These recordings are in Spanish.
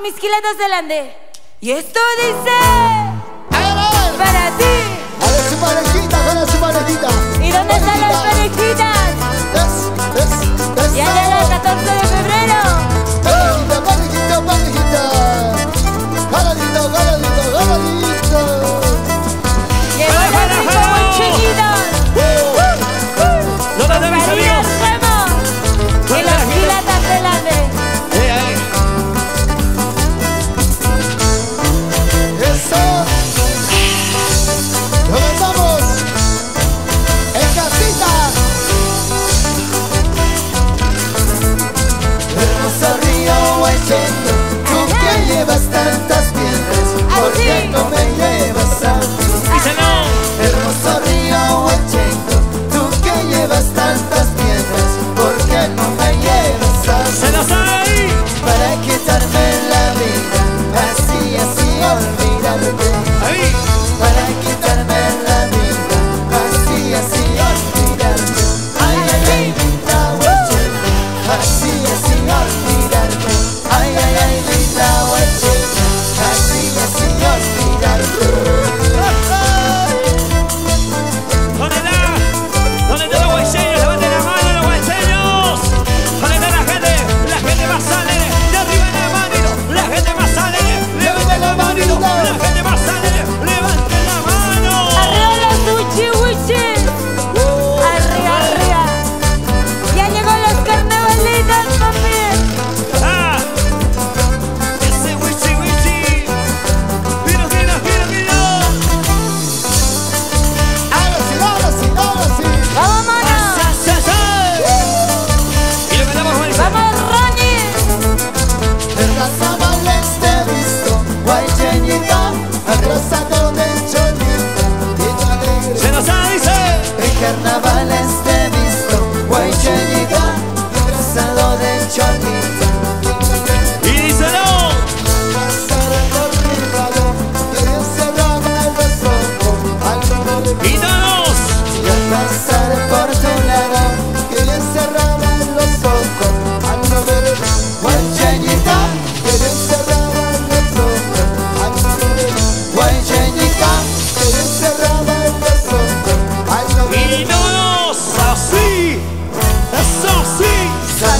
mis giletas del Ande. Y esto dice. Para ti.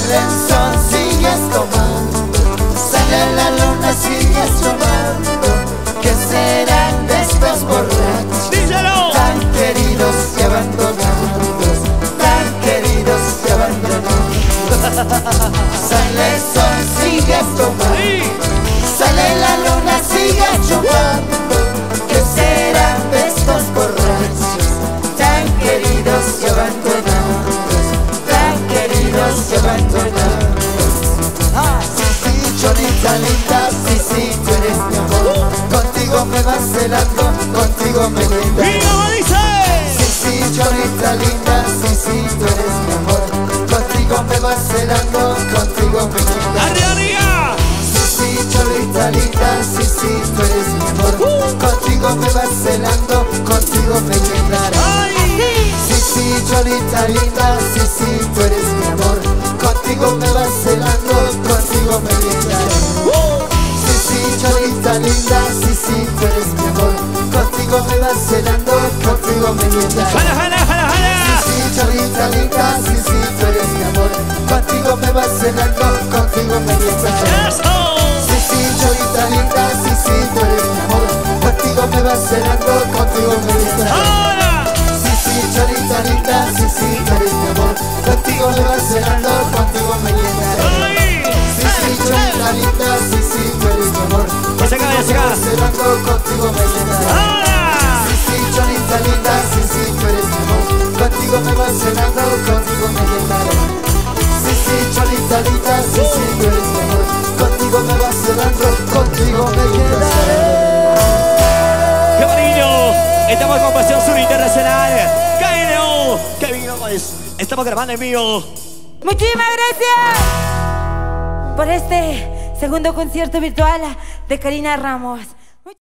Sale el sol, sigues tomando, sale la luna, sigues tomando, que serán de estos borrachos Díselo. tan queridos y abandonados, tan queridos y abandonados. Sale el sol, sigues tomando, Sí. sale la luna, sigues chupando, que serán de estos borrachos, tan queridos y abandonados, y sí, sí, chorita linda, sí, sí, tú eres mi amor. Contigo me vas celando, contigo me Y quitas. como dice. Sí, sí, chorita linda, sí, sí, tú eres mi amor. Contigo me vas celando, contigo me quitas. Arriba, arriba. Sí, sí, chorita linda, sí, sí, tú eres mi amor. Contigo me vas celando, contigo me quitas. Ay. Sí, sí, cholita linda, sí, sí, tú eres mi amor. Contigo me vas celando, contigo me brindas. Sí, sí, cholita linda, sí, sí, tú eres mi amor. Contigo me vas celando, contigo me brindas. Celando, contigo me. Ahora. Sí, sí, linda, sí, sí, tú eres mi amor. Contigo me vas celando, contigo me llenas. Sí, sí, cholita linda, sí, sí, tú eres mi amor. Contigo me celando, contigo me llenas. ¡Qué bonito! Estamos con Pasión Sur Internacional. KNO. Kevin Gómez. Estamos grabando en vivo. Muchísimas gracias por este segundo concierto virtual de Karina Ramos.